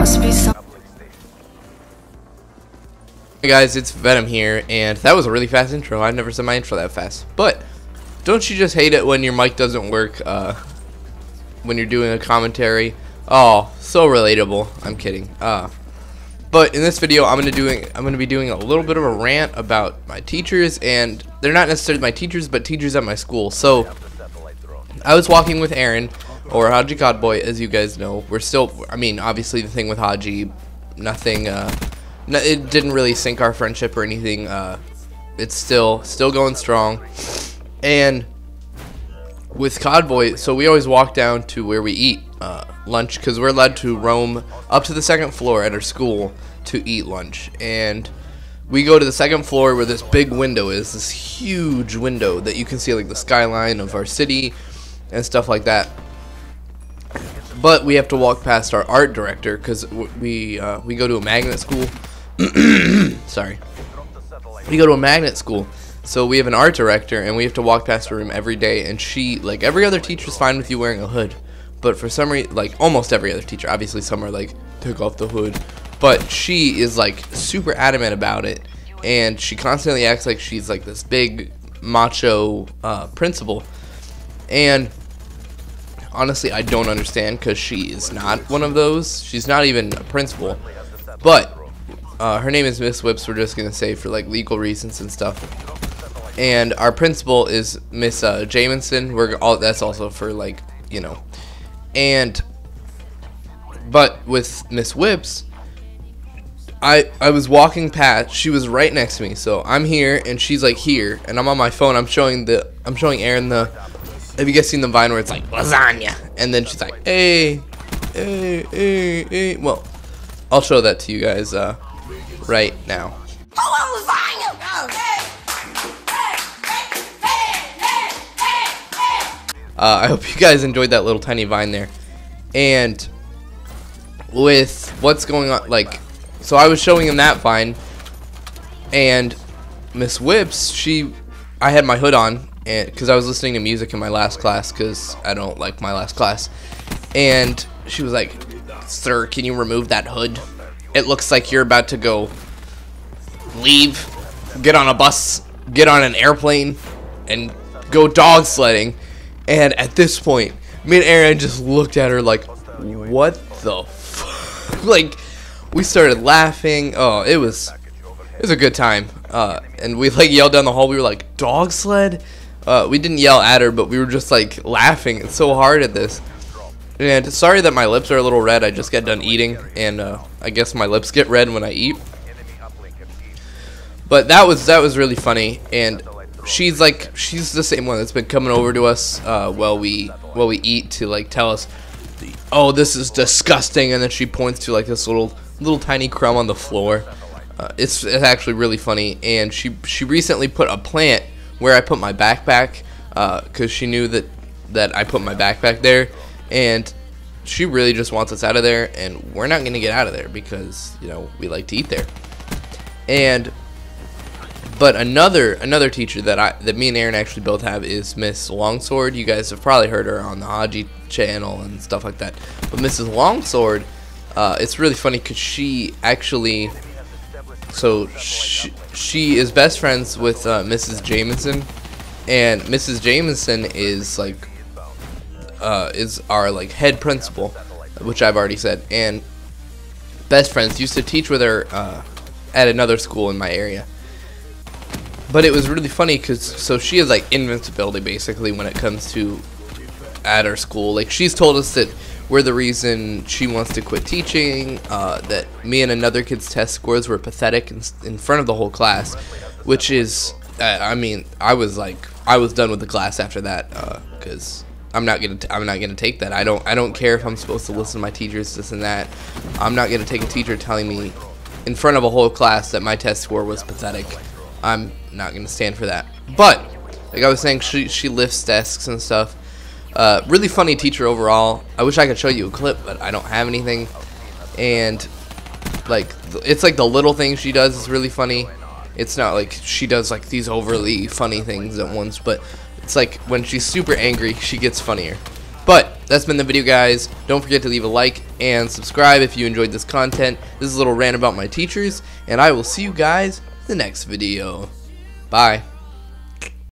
Hey guys, it's Venom here, and that was a really fast intro. I've never said my intro that fast. But don't you just hate it when your mic doesn't work uh, when you're doing a commentary? Oh, so relatable. I'm kidding. Uh, but in this video, I'm gonna doing I'm gonna be doing a little bit of a rant about my teachers, and they're not necessarily my teachers, but teachers at my school. So I was walking with Aaron or Haji Godboy, as you guys know. We're still, I mean, obviously the thing with Haji, nothing, uh, no, it didn't really sink our friendship or anything. Uh, it's still, still going strong. And with Codboy, so we always walk down to where we eat uh, lunch because we're allowed to roam up to the second floor at our school to eat lunch. And we go to the second floor where this big window is, this huge window that you can see like the skyline of our city and stuff like that. But we have to walk past our art director because we uh, we go to a magnet school. Sorry, we go to a magnet school, so we have an art director, and we have to walk past her room every day. And she, like every other teacher, is fine with you wearing a hood, but for some reason, like almost every other teacher, obviously some are like take off the hood, but she is like super adamant about it, and she constantly acts like she's like this big macho uh, principal, and honestly I don't understand because she is not one of those. She's not even a principal. But uh, her name is Miss Whips. We're just gonna say for like legal reasons and stuff. And our principal is Miss uh, Jamison. We're all that's also for like you know. And but with Miss Whips, I I was walking past. She was right next to me. So I'm here and she's like here, and I'm on my phone. I'm showing the I'm showing Aaron the have you guys seen the vine where it's like lasagna and then she's like hey hey hey hey. Well i'll show that to you guys uh right now. Uh, i hope you guys enjoyed that little tiny vine there. And with what's going on like so i was showing him that vine and miss whips she i had my hood on because I was listening to music in my last class because I don't like my last class, and she was like, "Sir, can you remove that hood? It looks like you're about to go leave, get on a bus, get on an airplane, and go dog sledding." And at this point, me and Aaron just looked at her like, "What the?" F-? like, we started laughing. Oh, it was it was a good time. Uh, and we like yelled down the hall. We were like, "Dog sled." Uh, we didn't yell at her, but we were just like laughing so hard at this. And sorry that my lips are a little red. I just got done eating, and uh, I guess my lips get red when I eat. But that was that was really funny, and she's like she's the same one that's been coming over to us uh, while we while we eat to like tell us, oh this is disgusting, and then she points to like this little little tiny crumb on the floor. Uh, it's, it's actually really funny, and she she recently put a plant where I put my backpack because uh, she knew that that I put my backpack there, and she really just wants us out of there, and we're not gonna get out of there because you know we like to eat there. And but another another teacher that I that me and Aaron actually both have is Miss Longsword. You guys have probably heard her on the Haji channel and stuff like that. But Mrs. Longsword, uh, it's really funny because she actually so she, she is best friends with uh, Mrs. Jamison, and Mrs. Jamison is like uh, is our like head principal, which I've already said, and best friends used to teach with her uh, at another school in my area. But it was really funny because so she has like invincibility basically when it comes to at our school. Like she's told us that we're the reason she wants to quit teaching, uh, that me and another kid's test scores were pathetic in, in front of the whole class, which is, uh, I mean, I was like, I was done with the class after that, because uh, I'm not gonna, t- I'm not gonna take that. I don't, I don't care if I'm supposed to listen to my teachers, this and that. I'm not gonna take a teacher telling me in front of a whole class that my test score was pathetic. I'm not gonna stand for that. But like I was saying, she she lifts desks and stuff. Uh, really funny teacher overall. I wish I could show you a clip, but I don't have anything. And like, it's like the little things she does is really funny. It's not like she does like these overly funny things at once, but it's like when she's super angry, she gets funnier. But that's been the video, guys. Don't forget to leave a like and subscribe if you enjoyed this content. This is a little rant about my teachers, and I will see you guys in the next video. Bye.